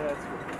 That's good.